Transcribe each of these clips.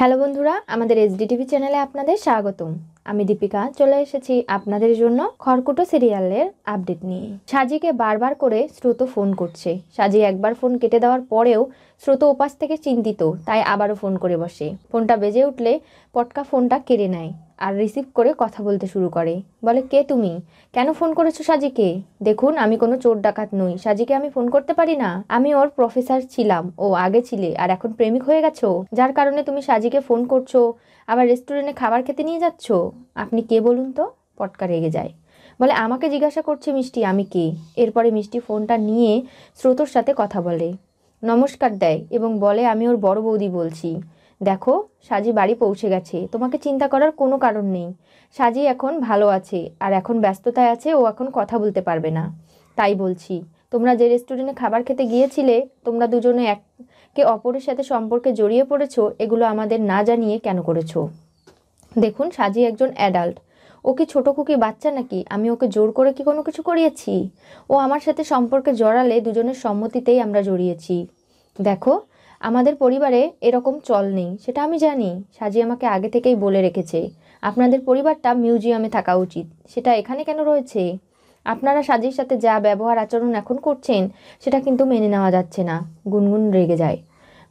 Hello বন্ধুরা, আমাদের S SDTV চ্যানেলে আপনাদের স্বাগতম। আমি দীপিকা, চলে এসেছি আপনাদের জন্য খড়কুটো সিরিয়ালের আপডেট নিয়ে। সাজিকে বারবার করে শ্রুত ফোন করছে। সাজি একবার ফোন কেটে দেওয়ার পরেও স্রোত ওপাশ থেকে চিন্তিত, তাই আবারও ফোন করে বসে। ফোনটা বেজে উঠলে পটকা ফোনটা কেড়ে নেয় আর রিসিভ করে কথা বলতে শুরু করে। বলে, কে তুমি? কেন ফোন করেছ সাজিকে? দেখুন, আমি কোনো চোর ডাকাত নই। সাজিকে আমি ফোন করতে পারি না। আমি ওর প্রফেসর ছিলাম। ও আগে ছিলে আর এখন প্রেমিক হয়ে গেছো। যার কারণে তুমি সাজিকে ফোন করছ। আবার রেস্টুরেন্টে খাবার খেতে নিয়ে যাচ্ছ। আপনি কে বলুন তো? পটকা রেগে যায়। বলে, আমাকে জিজ্ঞাসা করছে মিষ্টি, আমি কে? এরপরে মিষ্টি ফোনটা নিয়ে স্রোতর সাথে কথা বলে। নমস্কার দেয় এবং বলে, আমি ওর বড় বৌদি বলছি। দেখো, সাজি বাড়ি পৌঁছে গেছে। তোমাকে চিন্তা করার কোনো কারণ নেই। সাজি এখন ভালো আছে, আর এখন ব্যস্ততায় আছে, ও এখন কথা বলতে পারবে না। তাই বলছি, তোমরা যে রেস্টুরেন্টে খাবার খেতে গিয়েছিলে, তোমরা দুজনে একে অপরের সাথে সম্পর্কে জড়িয়ে পড়েছো, এগুলো আমাদের না জানিয়ে কেন করেছ? দেখুন, সাজি একজন অ্যাডাল্ট ও কি ছোটো কুকি বাচ্চা নাকি? আমি ওকে জোর করে কি কোনো কিছু করিয়েছি? ও আমার সাথে সম্পর্কে জড়ালে দুজনের সম্মতিতেই আমরা জড়িয়েছি। দেখো, আমাদের পরিবারে এরকম চল নেই, সেটা আমি জানি। সাজি আমাকে আগে থেকেই বলে রেখেছে। আপনাদের পরিবারটা মিউজিয়ামে থাকা উচিত। সেটা এখানে কেন রয়েছে? আপনারা সাজির সাথে যা ব্যবহার, আচরণ এখন করছেন, সেটা কিন্তু মেনে নেওয়া যাচ্ছে না। গুনগুন রেগে যায়।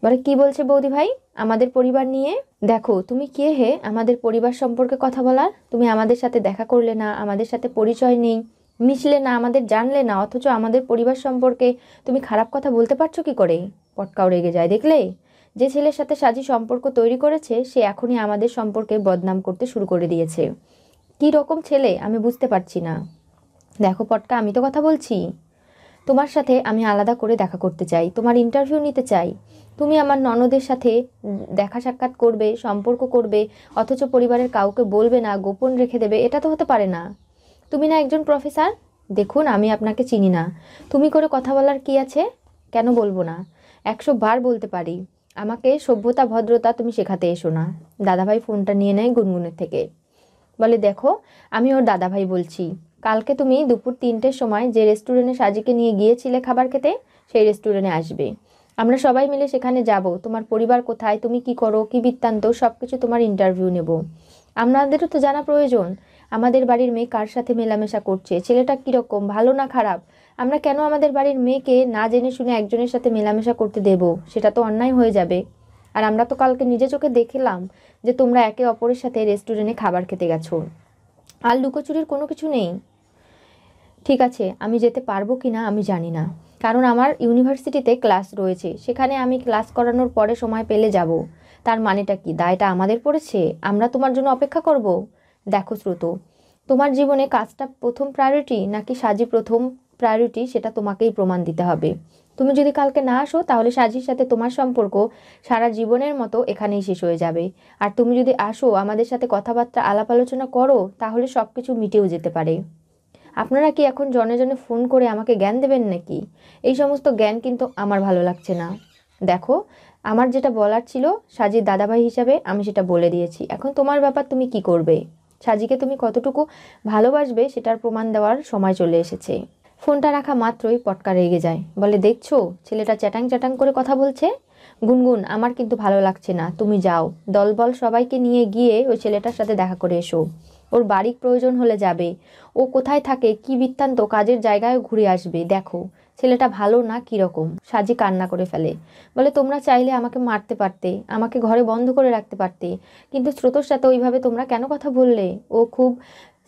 বলে, কি বলছে বৌদি ভাই? আমাদের পরিবার নিয়ে? দেখো, তুমি কে হে? আমাদের পরিবার সম্পর্কে কথা বলার? তুমি আমাদের সাথে দেখা করলে না, আমাদের সাথে পরিচয় নেই, মিশলে না, আমাদের জানলে না, অথচ আমাদের পরিবার সম্পর্কে তুমি খারাপ কথা বলতে পারছ কি করে? পটকাও রেগে যায়, দেখলে? যে ছেলের সাথে সাজি সম্পর্ক তৈরি করেছে, সে এখনই আমাদের সম্পর্কে বদনাম করতে শুরু করে দিয়েছে। কী রকম ছেলে? আমি বুঝতে পারছি না। দেখো পটকা, আমি তো কথা বলছি। তোমার সাথে আমি আলাদা করে দেখা করতে চাই, তোমার ইন্টারভিউ নিতে চাই। তুমি আমার ননদের সাথে দেখা সাক্ষাৎ করবে, সম্পর্ক করবে, অথচ পরিবারের কাউকে বলবে না, গোপন রেখে দেবে, এটা তো হতে পারে না। তুমি না একজন প্রফেসর দেখুন, আমি আপনাকে চিনি না। তুমি করে কথা বলার কি আছে? কেন বলব না। একশো বার বলতে পারি। আমাকে সভ্যতা, ভদ্রতা তুমি শেখাতে এসো না। দাদাভাই ফোনটা নিয়ে নেয় গুনগুনের থেকে। বলে, দেখো, আমি ওর দাদাভাই বলছি। কালকে তুমি দুপুর তিনটের সময় যে রেস্টুরেন্টে সাজিকে নিয়ে গিয়েছিলে খাবার খেতে, সেই রেস্টুরেন্টে আসবে। আমরা সবাই মিলে সেখানে যাব। তোমার পরিবার কোথায়? তুমি কি করো? কি বৃত্তান্ত? সব কিছু তোমার ইন্টারভিউ নেব। আমাদেরও তো জানা প্রয়োজন। আমাদের বাড়ির মেয়ে কার সাথে মেলামেশা করছে? ছেলেটা কীরকম? ভালো না খারাপ? আমরা কেন আমাদের বাড়ির মেয়েকে না জেনে শুনে একজনের সাথে মেলামেশা করতে দেব? সেটা তো অন্যায় হয়ে যাবে। আর আমরা তো কালকে নিজে চোখে দেখলাম যে তোমরা একে অপরের সাথে রেস্টুরেন্টে খাবার খেতে গেছো। আর লুকোচুরির কোনো কিছু নেই। ঠিক আছে, আমি যেতে পারব কি না আমি জানি না। কারণ আমার ইউনিভার্সিটিতে ক্লাস রয়েছে, সেখানে আমি ক্লাস করানোর পরে সময় পেলে যাব। তার মানেটা কি? দায়টা আমাদের পড়েছে? আমরা তোমার জন্য অপেক্ষা করব? দেখো শ্রুত, তোমার জীবনে কাজটা প্রথম প্রায়োরিটি নাকি সাজি প্রথম প্রায়োরিটি সেটা তোমাকেই প্রমাণ দিতে হবে। তুমি যদি কালকে না আসো, তাহলে সাজির সাথে তোমার সম্পর্ক সারা জীবনের মতো এখানেই শেষ হয়ে যাবে। আর তুমি যদি আসো, আমাদের সাথে কথাবার্তা, আলাপ আলোচনা করো, তাহলে সব কিছু মিটেও যেতে পারে। আপনারা কি এখন জনে জনে ফোন করে আমাকে জ্ঞান দেবেন নাকি? এই সমস্ত জ্ঞান কিন্তু আমার ভালো লাগছে না। দেখো, আমার যেটা বলার ছিল, সাজির দাদাভাই হিসাবে আমি সেটা বলে দিয়েছি। এখন তোমার ব্যাপার তুমি কি করবে? সাজিকে তুমি কতটুকু ভালোবাসবে, সেটার প্রমাণ দেওয়ার সময় চলে এসেছে। ফোনটা রাখা মাত্রই পটকা রেগে যায়। বলে, দেখছ, ছেলেটা চ্যাটাং চ্যাটাং করে কথা বলছে? গুনগুন, আমার কিন্তু ভালো লাগছে না, তুমি যাও, দলবল সবাইকে নিয়ে গিয়ে ওই ছেলেটার সাথে দেখা করে এসো। ওর বাড়ির প্রয়োজন হলে যাবে। ও কোথায় থাকে, কি বৃত্তান্ত, কাজের জায়গায় ঘুরে আসবে, দেখো, ছেলেটা ভালো না কীরকম? সাজি কান্না করে ফেলে। বলে, তোমরা চাইলে আমাকে মারতে পারতে, আমাকে ঘরে বন্ধ করে রাখতে পারতে, কিন্তু স্রোতর সাথে ওইভাবে তোমরা কেন কথা বললে? ও খুব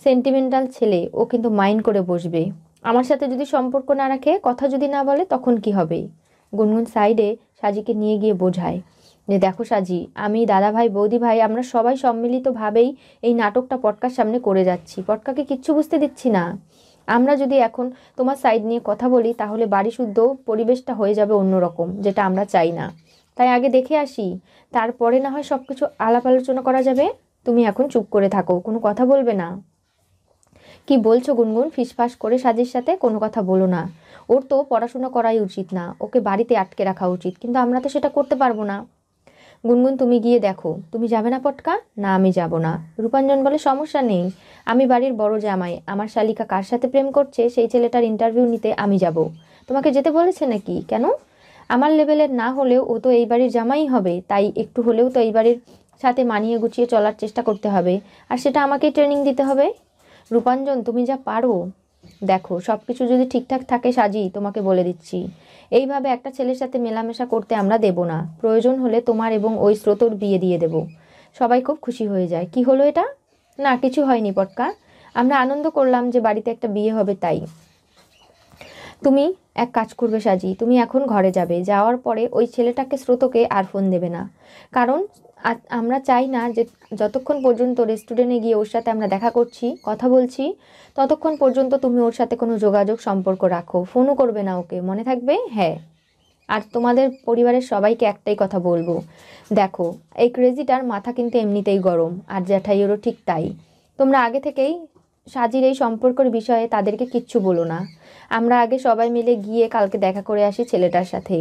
সেন্টিমেন্টাল ছেলে, ও কিন্তু মাইন্ড করে বসবে। আমার সাথে যদি সম্পর্ক না রাখে, কথা যদি না বলে, তখন কি হবে? গুনগুন সাইডে সাজিকে নিয়ে গিয়ে বোঝায় যে, দেখো সাজি, আমি দাদা ভাই, বৌদি ভাই, আমরা সবাই সম্মিলিতভাবেই এই নাটকটা পটকার সামনে করে যাচ্ছি। পটকাকে কিচ্ছু বুঝতে দিচ্ছি না। আমরা যদি এখন তোমার সাইড নিয়ে কথা বলি, তাহলে বাড়ি শুদ্ধ পরিবেশটা হয়ে যাবে অন্যরকম যেটা আমরা চাই না। তাই আগে দেখে আসি। তারপরে না হয় সব কিছু আলাপ আলোচনা করা যাবে? তুমি এখন চুপ করে থাকো, কোনো কথা বলবে না। কি বলছো গুনগুন? ফিসফাস করে সাজির সাথে কোনো কথা বলো না। ওর তো পড়াশোনা করাই উচিত না। ওকে বাড়িতে আটকে রাখা উচিত। কিন্তু আমরা তো সেটা করতে পারব না। গুনগুন, তুমি গিয়ে দেখো। তুমি যাবে না পটকা? না, আমি যাব না। রূপাঞ্জন বলে, সমস্যা নেই। আমি বাড়ির বড় জামাই। আমার শালিকা কার সাথে প্রেম করছে? সেই ছেলেটার ইন্টারভিউ নিতে আমি যাব। তোমাকে যেতে বলেছে নাকি? কেন? আমার লেভেলের না হলেও ও তো এই বাড়ির জামাই হবে। তাই একটু হলেও তো এই বাড়ির সাথে মানিয়ে গুছিয়ে চলার চেষ্টা করতে হবে। আর সেটা আমাকেই ট্রেনিং দিতে হবে। রূপাঞ্জন, তুমি যা পারো। দেখো সব কিছু যদি ঠিকঠাক থাকে সাজি, তোমাকে বলে দিচ্ছি। এইভাবে একটা ছেলের সাথে মেলামেশা করতে আমরা দেব না। প্রয়োজন হলে তোমার এবং ওই স্রোতর বিয়ে দিয়ে দেব। সবাই খুব খুশি হয়ে যায়। কি হলো এটা? না, কিছু হয়নি, পটকা। আমরা আনন্দ করলাম যে বাড়িতে একটা বিয়ে হবে তাই। তুমি এক কাজ করবে সাজি, তুমি এখন ঘরে যাবে। যাওয়ার পরে ওই ছেলেটাকে স্রোতকে আর ফোন দেবে না। কারণ আমরা চাই না যে যতক্ষণ পর্যন্ত রেস্টুরেন্টে গিয়ে ওর সাথে আমরা দেখা করছি, কথা বলছি, ততক্ষণ পর্যন্ত তুমি ওর সাথে কোনো যোগাযোগ সম্পর্ক রাখো। ফোনও করবে না ওকে। মনে থাকবে? হ্যাঁ। আর তোমাদের পরিবারের সবাইকে একটাই কথা বলব। দেখো, এই ক্রেজিটার মাথা কিন্তু এমনিতেই গরম। আর জ্যাঠাইয়েরও ঠিক তাই। তোমরা আগে থেকেই সাজির এই সম্পর্কের বিষয়ে তাদেরকে কিচ্ছু বলো না। আমরা আগে সবাই মিলে গিয়ে কালকে দেখা করে আসি ছেলেটার সাথে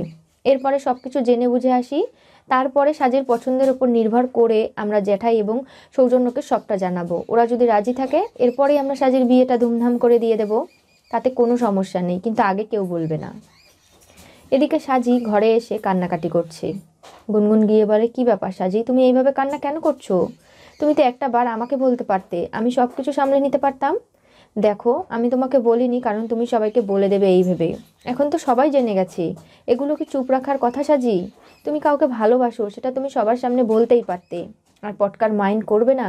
এরপরে সব কিছু জেনে বুঝে আসি। তারপরে সাজের পছন্দের উপর নির্ভর করে আমরা জ্যাঠাই এবং সৌজন্যকে সবটা জানাব। ওরা যদি রাজি থাকে, এরপরেই আমরা সাজের বিয়েটা ধুমধাম করে দিয়ে দেব। তাতে কোনো সমস্যা নেই, কিন্তু আগে কেউ বলবে না। এদিকে সাজি ঘরে এসে কান্নাকাটি করছে। গুনগুন গিয়ে বলে, কি ব্যাপার সাজি? তুমি এইভাবে কান্না কেন করছ? তুমি তো একটা বার আমাকে বলতে পারতে, আমি সব কিছু সামলে নিতে পারতাম। দেখো, আমি তোমাকে বলিনি, কারণ তুমি সবাইকে বলে দেবে এই ভেবে। এখন তো সবাই জেনে গেছে। এগুলো কি চুপ রাখার কথা সাজি? তুমি কাউকে ভালোবাসো, সেটা তুমি সবার সামনে বলতেই পারতে। আর পটকার মাইন্ড করবে না।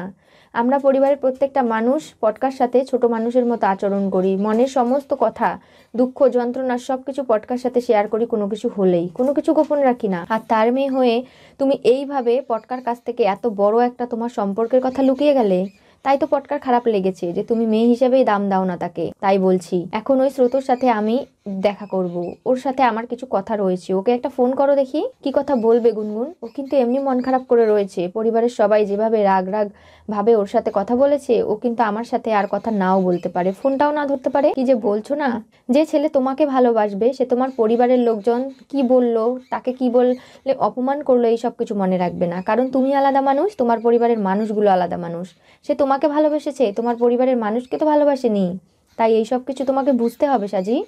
আমরা পরিবারের প্রত্যেকটা মানুষ পটকার সাথে ছোট মানুষের মতো আচরণ করি। মনের সমস্ত কথা, দুঃখ, যন্ত্রণা সব কিছু পটকার সাথে শেয়ার করি কোনো কিছু হলেই। কোনো কিছু গোপন রাখি না। আর তার মেয়ে হয়ে তুমি এইভাবে পটকার কাছ থেকে এত বড় একটা তোমার সম্পর্কের কথা লুকিয়ে গেলে, তাই তো পটকার খারাপ লেগেছে যে তুমি মেয়ে হিসেবেই দাম দাও না তাকে। তাই বলছি, এখন ওই স্রোতর সাথে আমি দেখা করব। ওর সাথে আমার কিছু কথা রয়েছে। ওকে একটা ফোন করো দেখি। কি কথা বলবে গুনগুন? ও কিন্তু এমনি মন খারাপ করে রয়েছে। পরিবারের সবাই যেভাবে রাগ রাগ ভাবে ওর সাথে কথা বলেছে, ও কিন্তু আমার সাথে আর কথা নাও বলতে পারে। ফোনটাও না ধরতে পারে। কি যে বলছো না? যে ছেলে তোমাকে ভালোবাসবে, সে তোমার পরিবারের লোকজন কি বলল, তাকে কি বললে অপমান করল, এই সব কিছু মনে রাখবে না। কারণ তুমি আলাদা মানুষ, তোমার পরিবারের মানুষগুলো আলাদা মানুষ। সে তোমাকে ভালোবেসেছে, তোমার পরিবারের মানুষকে তো ভালোবাসেনি। তাই এই সব কিছু তোমাকে বুঝতে হবে, সাজি।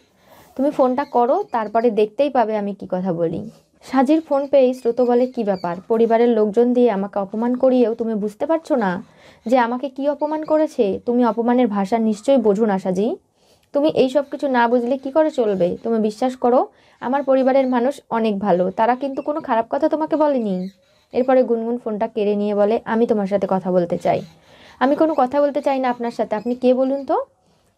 তুমি ফোনটা করো, তারপরে দেখতেই পাবে আমি কি কথা বলি। সাজির ফোন পেয়েই স্রোত বলে, কি ব্যাপার? পরিবারের লোকজন দিয়ে আমাকে অপমান করিয়েও তুমি বুঝতে পারছ না যে আমাকে কি অপমান করেছে? তুমি অপমানের ভাষা নিশ্চয়ই বোঝো না, সাজি। তুমি এই সব কিছু না বুঝলে কি করে চলবে? তুমি বিশ্বাস করো, আমার পরিবারের মানুষ অনেক ভালো, তারা কিন্তু কোনো খারাপ কথা তোমাকে বলেনি এরপরে গুনগুন ফোনটা কেড়ে নিয়ে বলে, আমি তোমার সাথে কথা বলতে চাই। আমি কোনো কথা বলতে চাই না আপনার সাথে। আপনি কে বলুন তো?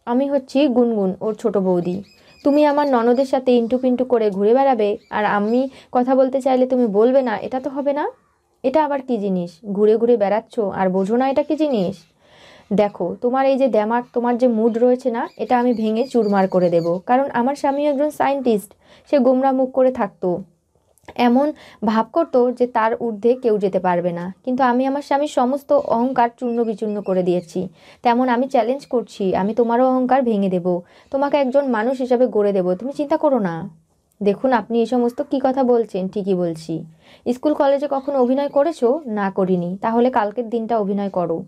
আমি হচ্ছি গুনগুন, ওর ছোট বৌদি। তুমি আমার ননদের সাথে ইন্টু পিন্টু করে ঘুরে বেড়াবে, আর আমি কথা বলতে চাইলে তুমি বলবে না, এটা তো হবে না। এটা আবার কি জিনিস? ঘুরে ঘুরে বেড়াচ্ছ, আর বোঝো না এটা কি জিনিস? দেখো, তোমার এই যে দ্যামাক তোমার যে মুড রয়েছে না, এটা আমি ভেঙে চুরমার করে দেব। কারণ আমার স্বামী একজন সায়েন্টিস্ট, সে গোমরা মুখ করে থাকতো। এমন ভাব করতো যে তার ঊর্ধ্বে কেউ যেতে পারবে না। কিন্তু আমি আমার স্বামীর সমস্ত অহংকার চূর্ণ বিচূর্ণ করে দিয়েছি। তেমন আমি চ্যালেঞ্জ করছি, আমি তোমারও অহংকার ভেঙে দেব। তোমাকে একজন মানুষ হিসাবে গড়ে দেব, তুমি চিন্তা করো না। দেখুন, আপনি এই সমস্ত কি কথা বলছেন, ঠিকই বলছি। স্কুল, কলেজে কখনো অভিনয় করেছ? না, করিনি। তাহলে কালকের দিনটা অভিনয় করো।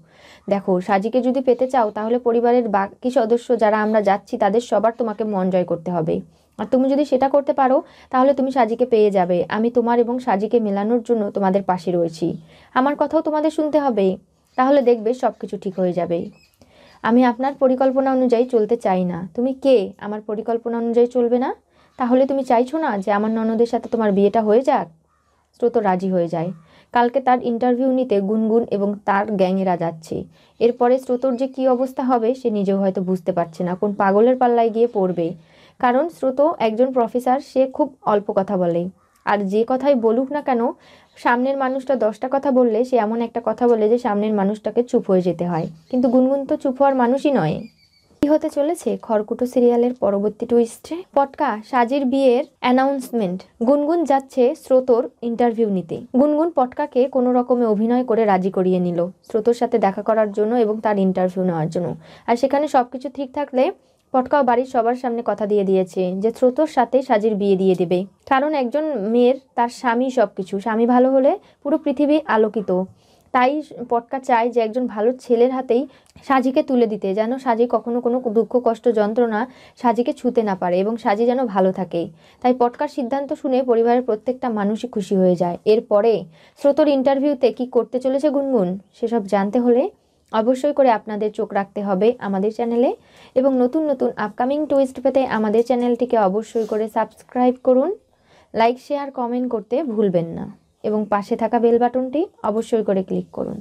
দেখো, সাজিকে যদি পেতে চাও, তাহলে পরিবারের বাকি সদস্য যারা আমরা যাচ্ছি, তাদের সবার তোমাকে মন জয় করতে হবে। আর তুমি যদি সেটা করতে পারো, তাহলে তুমি সাজিকে পেয়ে যাবে। আমি তোমার এবং সাজিকে মেলানোর জন্য তোমাদের পাশে রয়েছি। আমার কথাও তোমাদের শুনতে হবে। তাহলে দেখবে সব কিছু ঠিক হয়ে যাবে। আমি আপনার পরিকল্পনা অনুযায়ী চলতে চাই না। তুমি কে? আমার পরিকল্পনা অনুযায়ী চলবে না? তাহলে তুমি চাইছো না যে আমার ননদের সাথে তোমার বিয়েটা হয়ে যাক? স্রোত রাজি হয়ে যায়। কালকে তার ইন্টারভিউ নিতে গুনগুন এবং তার গ্যাংয়েরা যাচ্ছে। এরপরে স্রোতর যে কী অবস্থা হবে, সে নিজেও হয়তো বুঝতে পারছে না। কোন পাগলের পাল্লায় গিয়ে পড়বে। কারণ স্রোত একজন প্রফেসর, সে খুব অল্প কথা বলে। আর যে কথাই বলুক না কেন, সামনের মানুষটা দশটা কথা বললে সে এমন একটা কথা বলে যে সামনের মানুষটাকে চুপ হয়ে যেতে হয়। কিন্তু গুনগুন তো চুপ হওয়ার মানুষই নয়। কি হতে চলেছে? খড়কুটো সিরিয়ালের পরবর্তী টুইস্টে পটকা, সাজির বিয়ের অ্যানাউন্সমেন্ট গুনগুন যাচ্ছে স্রোতর ইন্টারভিউ নিতে। গুনগুন পটকাকে কোনো রকমে অভিনয় করে রাজি করিয়ে নিল। স্রোতর সাথে দেখা করার জন্য এবং তার ইন্টারভিউ নেওয়ার জন্য। আর সেখানে সব কিছু ঠিক থাকলে পটকাও বাড়ির সবার সামনে কথা দিয়ে দিয়েছে যে স্রোতর সাথে সাজির বিয়ে দিয়ে দেবে। কারণ একজন মেয়ের, তার স্বামী সব কিছু স্বামী ভালো হলে পুরো পৃথিবী আলোকিত। তাই পটকা চায় যে একজন ভালো ছেলের হাতেই সাজিকে তুলে দিতে, যেন সাজি কখনো কোনো দুঃখ, কষ্ট, যন্ত্রণা সাজিকে ছুতে না পারে এবং সাজি যেন ভালো থাকে। তাই পটকার সিদ্ধান্ত শুনে পরিবারের প্রত্যেকটা মানুষই খুশি হয়ে যায়। এরপরে স্রোতর ইন্টারভিউতে কি করতে চলেছে গুনগুন, সেসব জানতে হলে অবশ্যই করে আপনাদের চোখ রাখতে হবে আমাদের চ্যানেলে এবং নতুন নতুন আপকামিং টুইস্ট পেতে আমাদের চ্যানেলটিকে অবশ্যই করে সাবস্ক্রাইব করুন লাইক শেয়ার কমেন্ট করতে ভুলবেন না এবং পাশে থাকা বেল বাটনটি অবশ্যই করে ক্লিক করুন।